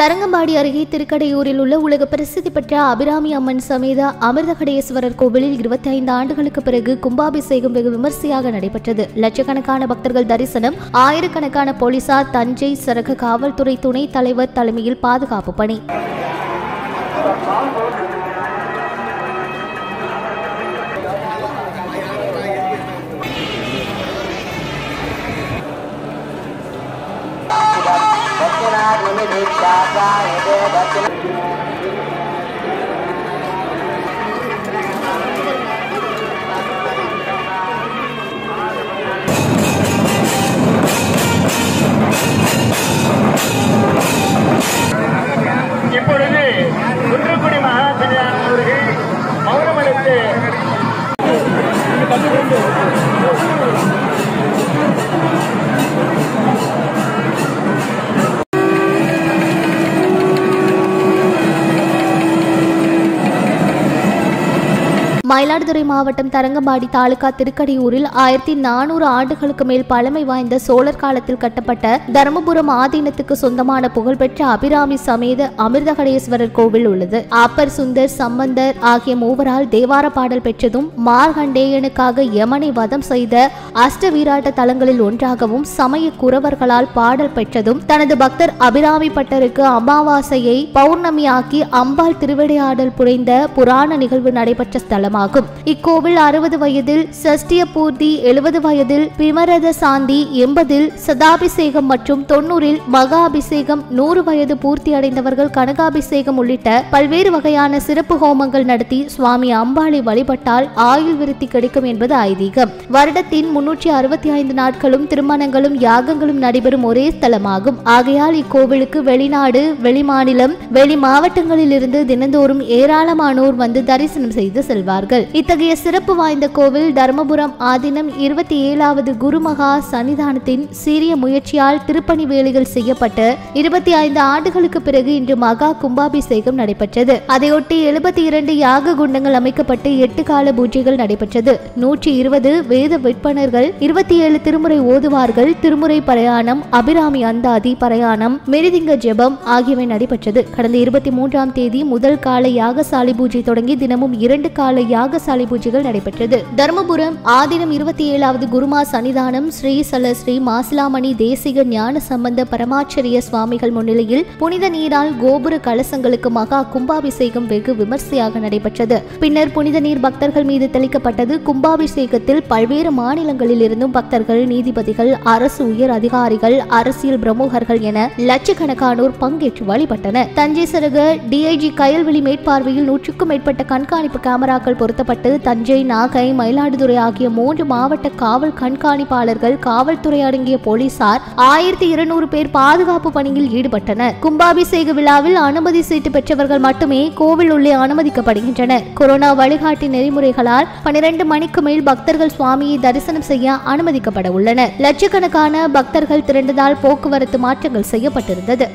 தரங்கம்பாடி அருகே திருக்கடையூரில் உள்ள உலக பிரசித்தி பெற்ற அபிராமி அம்மன் சமேத அமிர்தகடேஸ்வரர் கோவிலில் இருபத்தி ஐந்து ஆண்டுகளுக்கு பிறகு கும்பாபிஷேகம் வெகு விமர்சையாக நடைபெற்றது. லட்சக்கணக்கான பக்தர்கள் தரிசனம் ஆயிரக்கணக்கான போலீசார் தஞ்சை சரக காவல்துறை துணைத் தலைவர் தலைமையில் பாதுகாப்பு பணி. Thank you. மயிலாடுதுறை மாவட்டம் தரங்கம்பாடி தாலுகா திருக்கடியூரில் ஆயிரத்தி நானூறு ஆண்டுகளுக்கு மேல் பழமை வாய்ந்த சோழர் காலத்தில் கட்டப்பட்ட தருமபுரம் ஆதீனத்துக்கு சொந்தமான புகழ்பெற்ற அபிராமி சமேத அமிர்தகடேஸ்வரர் கோவில் உள்ளது. அப்பர் சுந்தர் சம்பந்தர் ஆகிய மூவரால் தேவார பாடல் பெற்றதும் மார்கண்டேயனுக்காக யமனை வதம் செய்த அஷ்ட வீராட்ட தலங்களில் ஒன்றாகவும் சமய குறவர்களால் பாடல் பெற்றதும் தனது பக்தர் அபிராமி பட்டருக்கு அமாவாசையை பௌர்ணமியாக்கி அம்பாள் திருவிடையாடல் புரிந்த புராண நிகழ்வு நடைபெற்ற ஸ்தலமாகும் இக்கோவில் அறுபது வயதில் சஷ்டிய பூர்த்தி எழுபது வயதில் பிமரத சாந்தி எண்பதில் சதாபிஷேகம் மற்றும் தொண்ணூறில் மகா அபிஷேகம் நூறு வயது பூர்த்தி அடைந்தவர்கள் கனகாபிஷேகம் உள்ளிட்ட பல்வேறு வகையான சிறப்பு ஹோமங்கள் நடத்தி சுவாமி அம்பாளை வழிபட்டால் ஆயுள் விருத்தி கிடைக்கும் என்பது ஐதீகம். வருடத்தின் முன்னூற்றி அறுபத்தி ஐந்து நாட்களும் திருமணங்களும் யாகங்களும் நடைபெறும் ஒரே ஸ்தலமாகும். ஆகையால் இக்கோவிலுக்கு வெளிநாடு வெளிமாநிலம் வெளி மாவட்டங்களில் இருந்து தினந்தோறும் ஏராளமானோர் வந்து தரிசனம் செய்து செல்வார்கள். இத்தகைய சிறப்பு வாய்ந்த கோவில் தர்மபுரம் ஆதீனம் இருபத்தி ஏழாவது குருமகா சன்னிதானத்தின் சீரிய முயற்சியால் திருப்பணி வேலைகள் செய்யப்பட்டு இருபத்தி ஐந்து ஆண்டுகளுக்கு பிறகு இன்று மகா கும்பாபிஷேகம் நடைபெற்றது. அதையொட்டி எழுபத்தி இரண்டு யாக குண்டங்கள் அமைக்கப்பட்டு எட்டு கால பூஜைகள் நடைபெற்றது. நூற்றி இருபது வேத விற்பனர்கள் இருபத்தி ஏழு திருமுறை ஓதுவார்கள் திருமுறை பிரயாணம் அபிராமி அந்தாதி பிரயாணம் மிருதிங்க ஜெபம் ஆகியவை நடைபெற்றது. கடந்த இருபத்தி மூன்றாம் தேதி முதல் கால யாகசாலை பூஜை தொடங்கி தினமும் இரண்டு கால யாகசாலை பூஜைகள் நடைபெற்றது. தர்மபுரம் ஆதினம் இருபத்தி ஏழாவது குருமா சன்னிதானம் ஸ்ரீ சல ஸ்ரீ மாசிலாமணி தேசிக ஞான சம்பந்த பரமாச்சரிய சுவாமிகள் முன்னிலையில் புனித நீரால் கோபுர கலசங்களுக்கு மகா கும்பாபிஷேகம் வெகு விமர்சையாக நடைபெற்றது. பின்னர் புனித நீர் பக்தர்கள் மீது தெளிக்கப்பட்டது கும்பாபிஷேகத்தில் பல்வேறு மாநிலங்களில் இருந்தும் பக்தர்கள் நீதிபதிகள் அரசு உயர் அதிகாரிகள் அரசியல் பிரமுகர்கள் என லட்சக்கணக்கானோர் பங்கேற்று வழிபட்டனர். தஞ்சை சிறகு டிஐஜி கயல்வெளி மேற்பார்வையில் நூற்றுக்கும் மேற்பட்ட கண்காணிப்பு கேமராக்கள் பொருத்தப்பட்டு தஞ்சை நாகை மயிலாடுதுறை ஆகிய மூன்று மாவட்ட காவல் கண்காணிப்பாளர்கள் காவல்துறை அடங்கிய போலீசார் ஆயிரத்தி இருநூறு பேர் பாதுகாப்பு பணியில் ஈடுபட்டனர். கும்பாபிஷேக விழாவில் அனுமதி சீட்டு பெற்றவர்கள் மட்டுமே கோவில் உள்ளே அனுமதிக்கப்படுகின்றனர். கொரோனா வழிகாட்டி நெறிமுறைகளால் பனிரெண்டு மணிக்கு மேல் பக்தர்கள் சுவாமியை தரிசனம் செய்ய அனுமதிக்கப்பட உள்ளனர். லட்சக்கணக்கான பக்தர்கள் திரண்டதால் போக்குவரத்து மாற்றங்கள் செய்யப்பட்டிருந்தது.